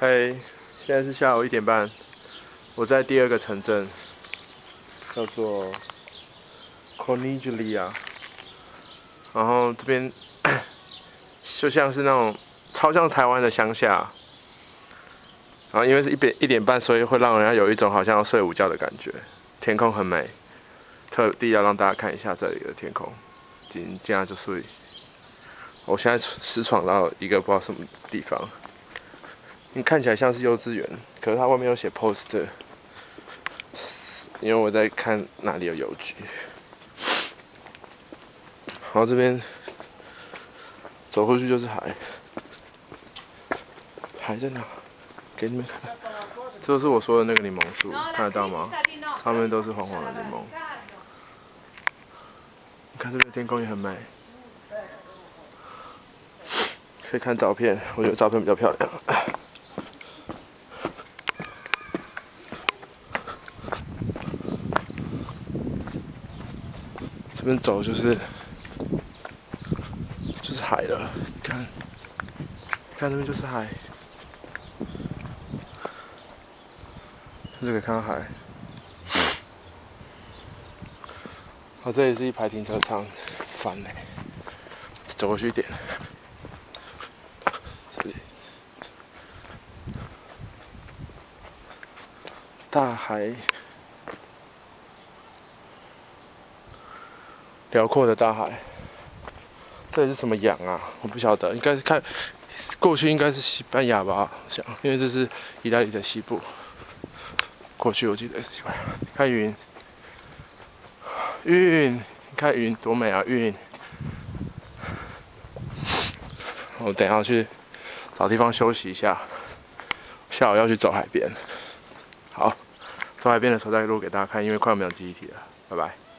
嘿，现在是下午一点半，我在第二个城镇，叫做 Corniglia，然后这边 就像是那种超像台湾的乡下，然后因为是一点一点半，所以会让人家有一种好像要睡午觉的感觉。天空很美，特地要让大家看一下这里的天空，今这样就睡。我现在私闯到一个不知道什么地方。你看起来像是幼稚园，可是它外面有写 poster，因为我在看哪里有邮局。好，这边走过去就是海，海在哪？给你们看，这是我说的那个柠檬树，看得到吗？上面都是黄黄的柠檬。你看这边天空也很美，可以看照片，我觉得照片比较漂亮。这边走就是就是海了，看，看这边就是海，这就可以看到海。好，这里是一排停车场，烦嘞，走过去一点，这里，大海。辽阔的大海，这里是什么洋啊？我不晓得，应该是看过去应该是西班牙吧，想，因为这是意大利的西部。过去我记得是西班牙。看云，云，看云多美啊！云，我等下去找地方休息一下，下午要去走海边。好，走海边的时候再录给大家看，因为快要没有记忆体了。拜拜。